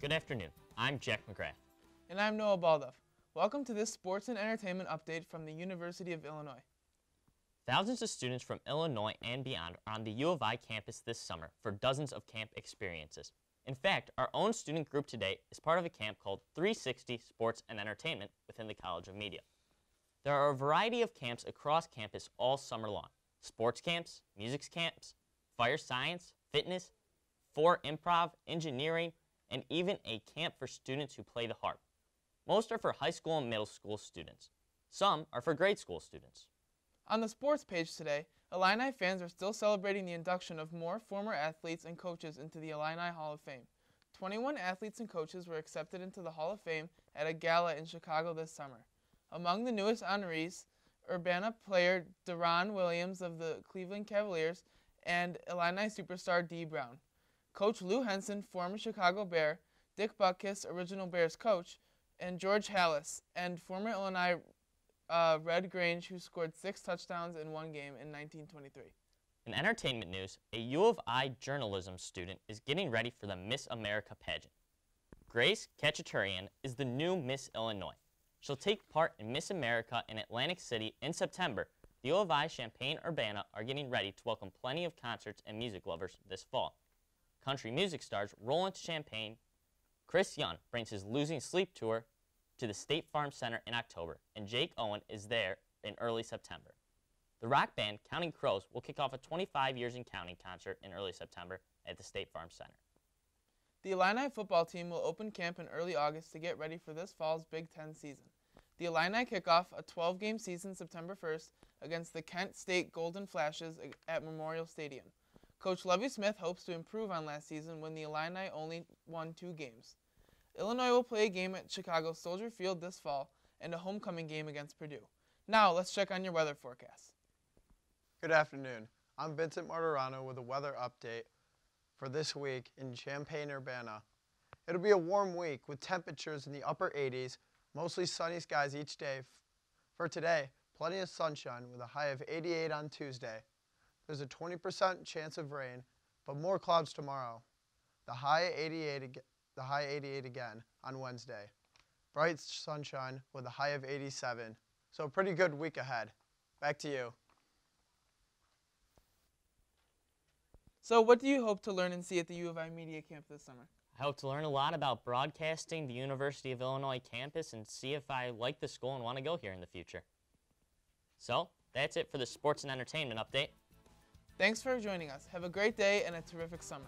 Good afternoon. I'm Jack McGrath. And I'm Noah Baldoff. Welcome to this sports and entertainment update from the University of Illinois. Thousands of students from Illinois and beyond are on the U of I campus this summer for dozens of camp experiences. In fact, our own student group today is part of a camp called 360 Sports and Entertainment within the College of Media. There are a variety of camps across campus all summer long. Sports camps, music camps, fire science, fitness, four improv, engineering, and even a camp for students who play the harp. Most are for high school and middle school students. Some are for grade school students. On the sports page today, Illini fans are still celebrating the induction of more former athletes and coaches into the Illini Hall of Fame. 21 athletes and coaches were accepted into the Hall of Fame at a gala in Chicago this summer. Among the newest honorees, Urbana player Deron Williams of the Cleveland Cavaliers and Illini superstar Dee Brown. Coach Lou Henson, former Chicago Bear, Dick Butkus, original Bears coach, and George Halas, and former Illinois uh, Red Grange, who scored six touchdowns in one game in 1923. In entertainment news, a U of I journalism student is getting ready for the Miss America pageant. Grace Khachaturian is the new Miss Illinois. She'll take part in Miss America in Atlantic City in September. The U of I Champaign-Urbana are getting ready to welcome plenty of concerts and music lovers this fall. Country music stars roll into Champaign. Chris Young brings his Losing Sleep tour to the State Farm Center in October, and Jake Owen is there in early September. The rock band Counting Crows will kick off a 25 Years in Counting concert in early September at the State Farm Center. The Illini football team will open camp in early August to get ready for this fall's Big Ten season. The Illini kick off a 12 game season September 1st against the Kent State Golden Flashes at Memorial Stadium. Coach Lovie Smith hopes to improve on last season when the Illini only won two games. Illinois will play a game at Chicago Soldier Field this fall and a homecoming game against Purdue. Now, let's check on your weather forecast. Good afternoon. I'm Vincent Martirano with a weather update for this week in Champaign-Urbana. It'll be a warm week with temperatures in the upper 80s, mostly sunny skies each day. For today, plenty of sunshine with a high of 88 on Tuesday. There's a 20% chance of rain, but more clouds tomorrow. The high 88 the high 88 again on Wednesday. Bright sunshine with a high of 87. So a pretty good week ahead. Back to you. So what do you hope to learn and see at the U of I Media Camp this summer? I hope to learn a lot about broadcasting the University of Illinois campus and see if I like the school and want to go here in the future. So, that's it for the sports and entertainment update. Thanks for joining us. Have a great day and a terrific summer.